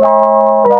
la la